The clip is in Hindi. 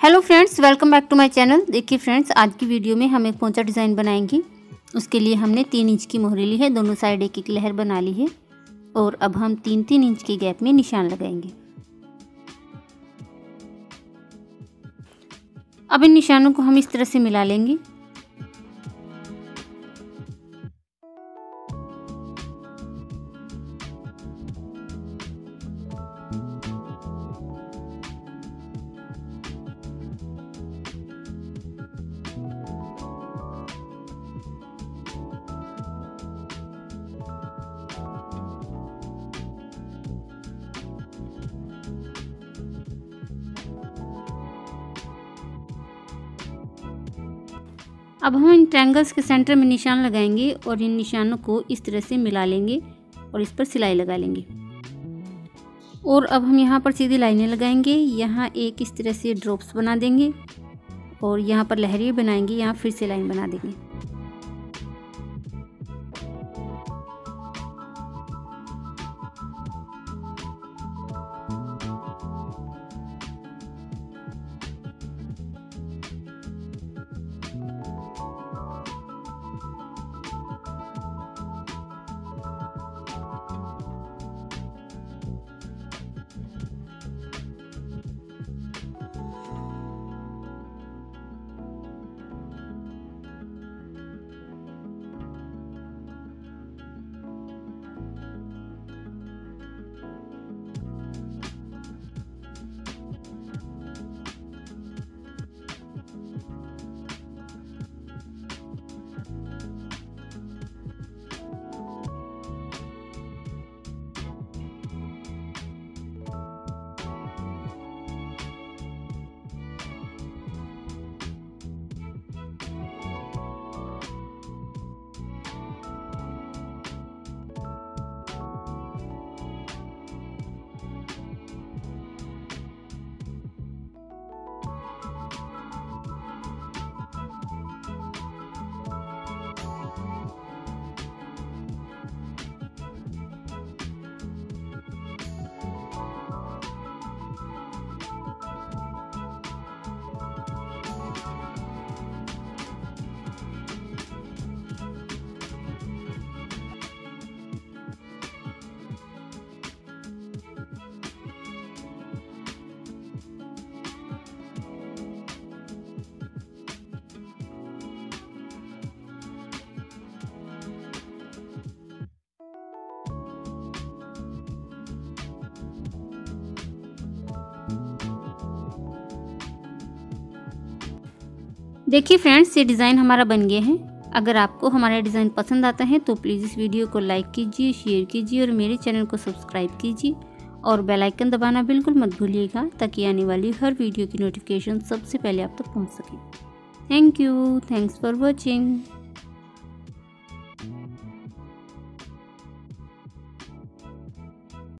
Hello friends welcome back to my channel देखिए फ्रेंड्स आज की वीडियो में हम एक पोंचा डिज़ाइन बनाएँगे। उसके लिए हमने तीन इंच की मोहरी ली है, दोनों साइड एक एक लहर बना ली है। और अब हम तीन तीन इंच के गैप में निशान लगाएँगे। अब इन निशानों को हम इस तरह से मिला लेंगे। अब हम इन ट्रैंगल्स के सेंटर में निशान लगाएँगे और इन निशानों को इस तरह से मिला लेंगे और इस पर सिलाई लगा लेंगे। और अब हम यहाँ पर सीधी लाइनें लगाएँगे। यहाँ एक इस तरह से ड्रॉप्स बना देंगे और यहाँ पर लहरें बनाएँगे। यहाँ फिर से लाइन बना देंगे। देखिए फ्रेंड्स ये डिज़ाइन हमारा बन गया है। अगर आपको हमारा डिज़ाइन पसंद आता है तो प्लीज़ इस वीडियो को लाइक कीजिए शेयर कीजिए और मेरे चैनल को सब्सक्राइब कीजिए। और बेल आइकन दबाना बिल्कुल मत भूलिएगा, ताकि आने वाली हर वीडियो की नोटिफिकेशन सबसे पहले आप तक तो पहुँच सके। Thank you thanks for watching